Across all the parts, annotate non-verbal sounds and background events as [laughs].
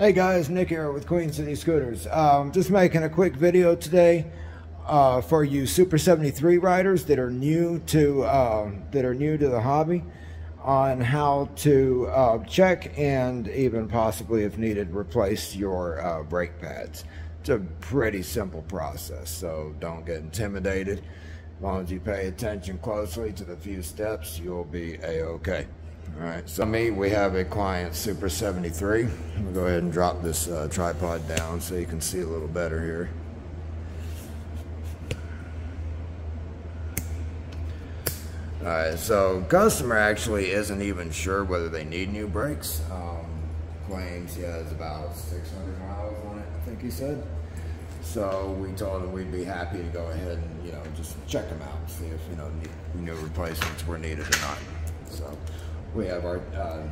Hey guys, Nick here with Queen City Scooters. Um, just making a quick video today uh, for you Super 73 riders that are new to uh, that are new to the hobby on how to uh, check and even possibly, if needed, replace your uh, brake pads. It's a pretty simple process, so don't get intimidated. As long as you pay attention closely to the few steps, you'll be a-okay. All right, so me, we have a client, Super 73. I'm gonna go ahead and drop this uh, tripod down so you can see a little better here. All right, so customer actually isn't even sure whether they need new brakes. Um, claims he has about 600 miles on it, I think he said. So we told him we'd be happy to go ahead and, you know, just check them out, see if, you know, new replacements were needed or not. So we have our uh,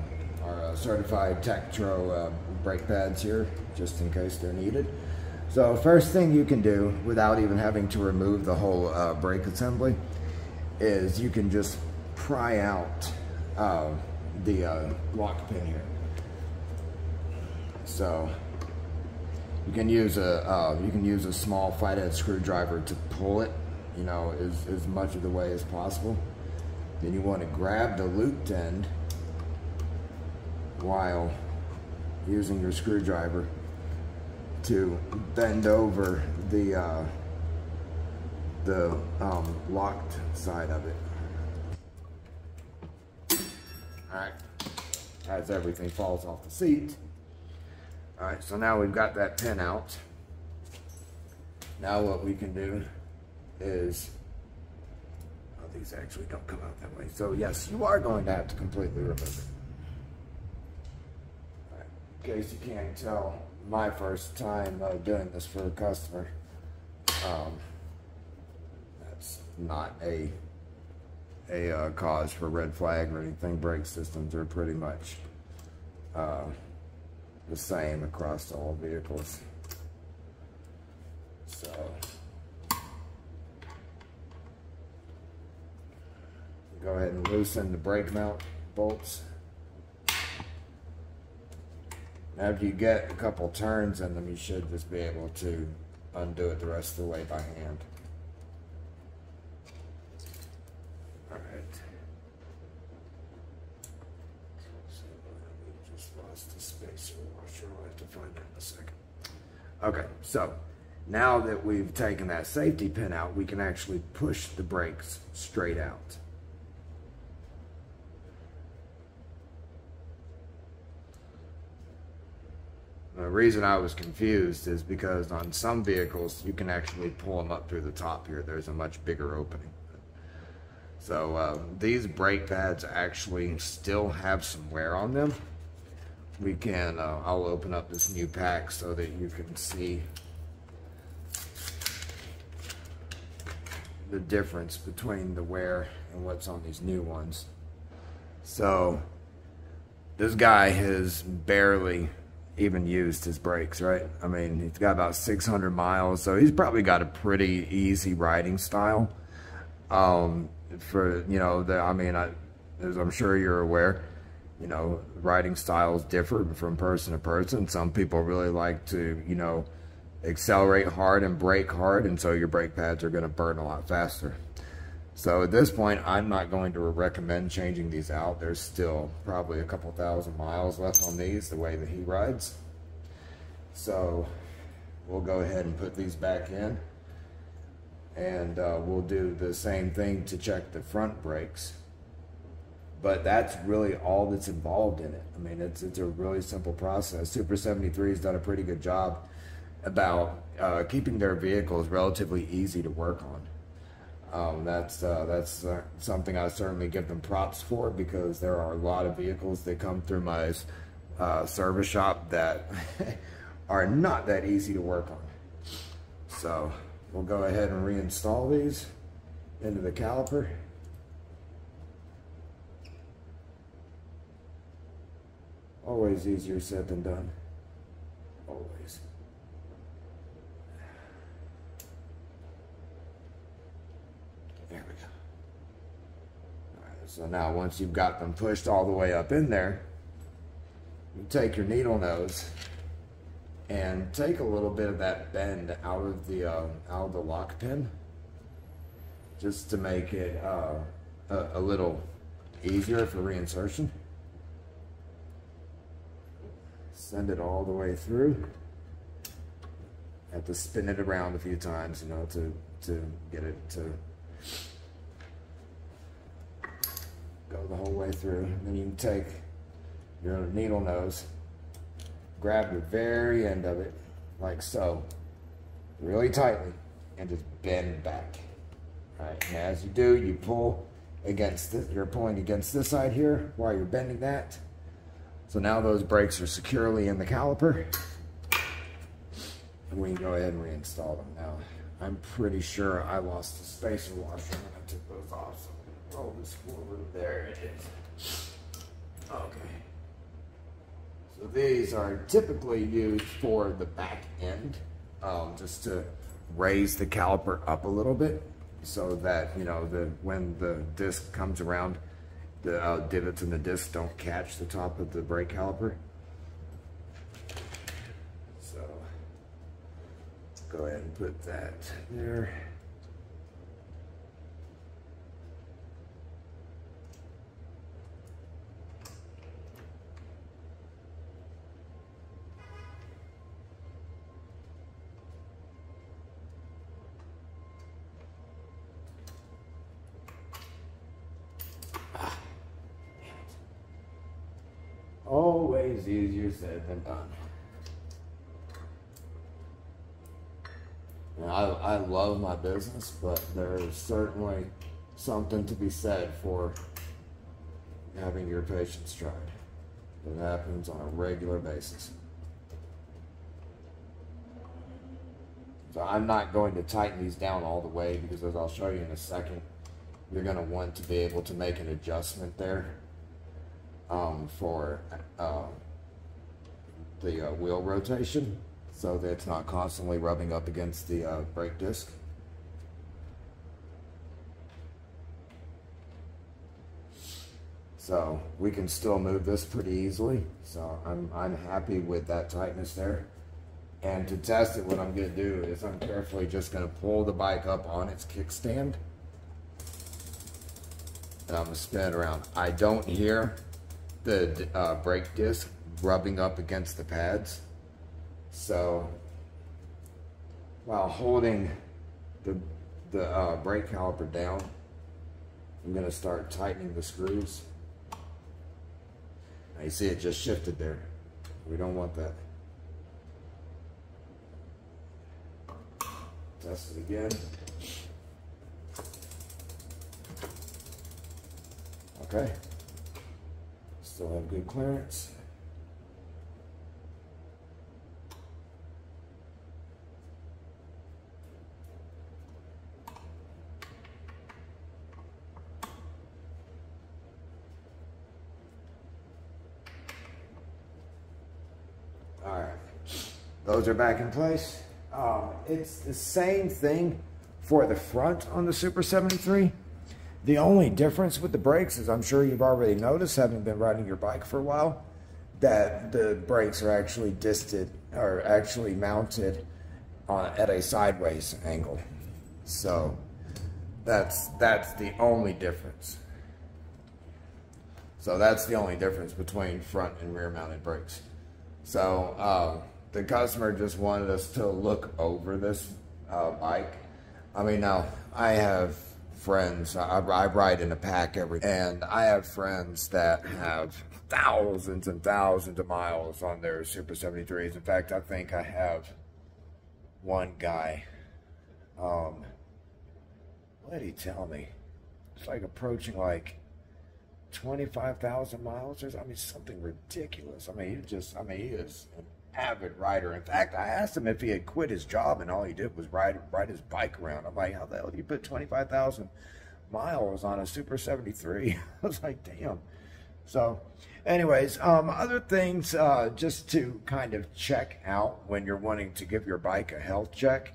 our uh, certified Tektro uh, brake pads here, just in case they're needed. So first thing you can do, without even having to remove the whole uh, brake assembly, is you can just pry out uh, the uh, lock pin here. So you can use a you can use a small flathead screwdriver to pull it, you know, as, as much of the way as possible. Then you want to grab the looped end while using your screwdriver to bend over the uh, the um, locked side of it. All right, as everything falls off the seat. All right, so now we've got that pin out. Now what we can do is these actually don't come out that way. So yes, you are going to have to completely remove it. In case you can't tell, my first time uh, doing this for a customer, um, that's not a a uh, cause for red flag or anything. Brake systems are pretty much uh, the same across all vehicles. So. Go ahead and loosen the brake mount bolts. After you get a couple turns in them, you should just be able to undo it the rest of the way by hand. Alright. Just lost the spacer washer. I'll have to find that in a second. Okay, so now that we've taken that safety pin out, we can actually push the brakes straight out. Reason I was confused is because on some vehicles, you can actually pull them up through the top here. There's a much bigger opening. So uh, these brake pads actually still have some wear on them. We can, uh, I'll open up this new pack so that you can see the difference between the wear and what's on these new ones. So this guy has barely even used his brakes, right? I mean, he's got about 600 miles, so he's probably got a pretty easy riding style. Um, for, you know, the, I mean, I, as I'm sure you're aware, you know, riding styles differ from person to person. Some people really like to, you know, accelerate hard and brake hard, and so your brake pads are going to burn a lot faster. So at this point, I'm not going to recommend changing these out. There's still probably a couple thousand miles left on these, the way that he rides. So we'll go ahead and put these back in. And uh, we'll do the same thing to check the front brakes. But that's really all that's involved in it. I mean, it's, it's a really simple process. Super 73 has done a pretty good job about uh, keeping their vehicles relatively easy to work on. Um, that's uh, that's uh, something I certainly give them props for because there are a lot of vehicles that come through my uh, service shop that [laughs] are not that easy to work on. So we'll go ahead and reinstall these into the caliper. Always easier said than done. Always. So now once you've got them pushed all the way up in there, you take your needle nose and take a little bit of that bend out of the uh, out of the lock pin just to make it uh, a, a little easier for reinsertion. Send it all the way through. Have to spin it around a few times, you know, to to get it to go the whole way through. And then you can take your needle nose, grab the very end of it, like so, really tightly, and just bend back. Right, and as you do, you pull against this, you're pulling against this side here while you're bending that. So now those brakes are securely in the caliper. And we can go ahead and reinstall them now. I'm pretty sure I lost the spacer washer when I took those off. So roll this forward. There it is. Okay. So these are typically used for the back end, um, just to raise the caliper up a little bit so that, you know, the when the disc comes around, the uh, divots in the disc don't catch the top of the brake caliper. So go ahead and put that there. Always easier said than done. I, I love my business, but there's certainly something to be said for having your patience tried. It happens on a regular basis. So I'm not going to tighten these down all the way because as I'll show you in a second, you're going to want to be able to make an adjustment there um, for uh, the uh, wheel rotation so that it's not constantly rubbing up against the uh, brake disc. So we can still move this pretty easily. So I'm, I'm happy with that tightness there. And to test it, what I'm gonna do is I'm carefully just gonna pull the bike up on its kickstand. And I'm gonna spin it around. I don't hear the uh, brake disc rubbing up against the pads. So while holding the, the uh, brake caliper down, I'm gonna start tightening the screws. Now you see it just shifted there. We don't want that. Test it again. Okay. Still have good clearance. All right, those are back in place. Um, it's the same thing for the front on the Super 73. The only difference with the brakes is I'm sure you've already noticed, having been riding your bike for a while, that the brakes are actually disted or actually mounted on, at a sideways angle. So that's that's the only difference. So that's the only difference between front and rear mounted brakes. So uh, the customer just wanted us to look over this uh, bike. I mean, now I have friends. I, I ride in a pack every, and I have friends that have thousands and thousands of miles on their Super 73s. In fact, I think I have one guy. Um, what did he tell me? It's like approaching like 25,000 miles I mean, something ridiculous. I mean, he just, I mean, he is avid rider. In fact, I asked him if he had quit his job and all he did was ride ride his bike around. I'm like, how the hell you put 25,000 miles on a Super 73? [laughs] I was like, damn. So, anyways, um, other things uh, just to kind of check out when you're wanting to give your bike a health check.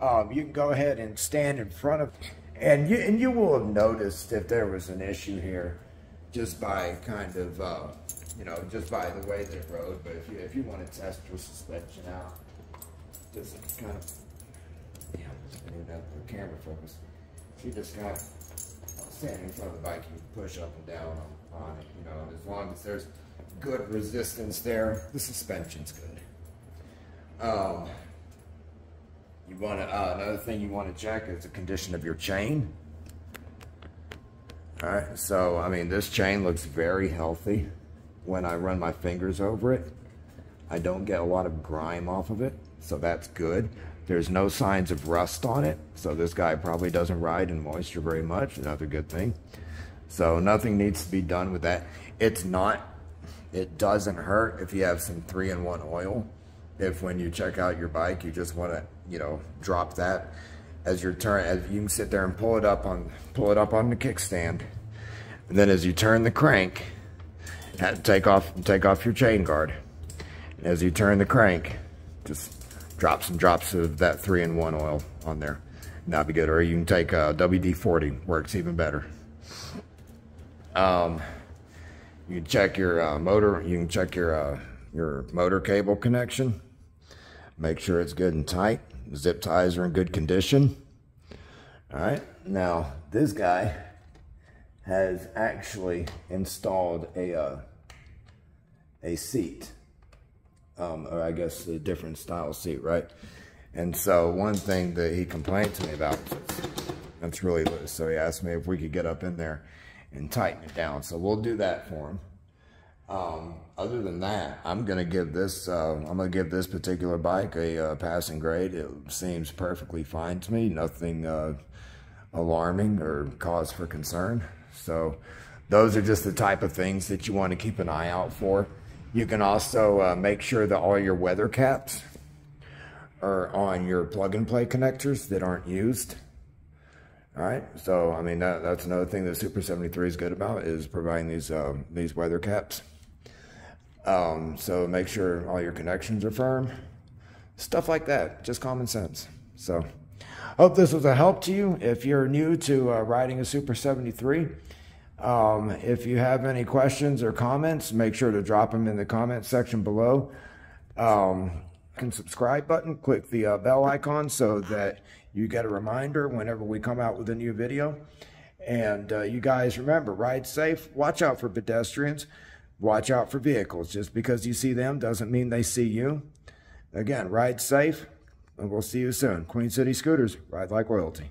Um, you can go ahead and stand in front of, and you, and you will have noticed if there was an issue here just by kind of uh, you know, just by the way they rode. But if you if you want to test your suspension out, just kind of, yeah, I need that the camera focus. You just kind of standing in front of the bike, you push up and down on, on it, you know, as long as there's good resistance there, the suspension's good. Um, you want to, uh, another thing you want to check is the condition of your chain. All right, so, I mean, this chain looks very healthy when I run my fingers over it. I don't get a lot of grime off of it, so that's good. There's no signs of rust on it, so this guy probably doesn't ride in moisture very much, another good thing. So nothing needs to be done with that. It's not, it doesn't hurt if you have some three-in-one oil. If when you check out your bike, you just want to, you know, drop that as you're turn, as you can sit there and pull it up on, pull it up on the kickstand. And then as you turn the crank, take off take off your chain guard. And as you turn the crank, just drop some drops of that three-in-one oil on there. And that'll be good. Or you can take uh, WD-40, works even better. Um, you can check your uh, motor. You can check your uh, your motor cable connection. Make sure it's good and tight. Zip ties are in good condition. All right. Now this guy has actually installed a uh, a seat, um, or I guess a different style seat, right? And so one thing that he complained to me about, that's really loose. So he asked me if we could get up in there and tighten it down. So we'll do that for him. Um, other than that, I'm gonna give this uh, I'm gonna give this particular bike a uh, passing grade. It seems perfectly fine to me. Nothing uh, alarming or cause for concern. So those are just the type of things that you want to keep an eye out for. You can also uh, make sure that all your weather caps are on your plug and play connectors that aren't used. All right, so I mean that, that's another thing that Super 73 is good about is providing these um, these weather caps. Um, so make sure all your connections are firm. Stuff like that, just common sense. So hope this was a help to you. If you're new to uh, riding a Super 73, um, if you have any questions or comments, make sure to drop them in the comment section below. Um, can subscribe button, click the uh, bell icon so that you get a reminder whenever we come out with a new video. And uh, you guys remember, ride safe, watch out for pedestrians, watch out for vehicles. Just because you see them doesn't mean they see you. Again, ride safe, and we'll see you soon. Queen City Scooters, ride like royalty.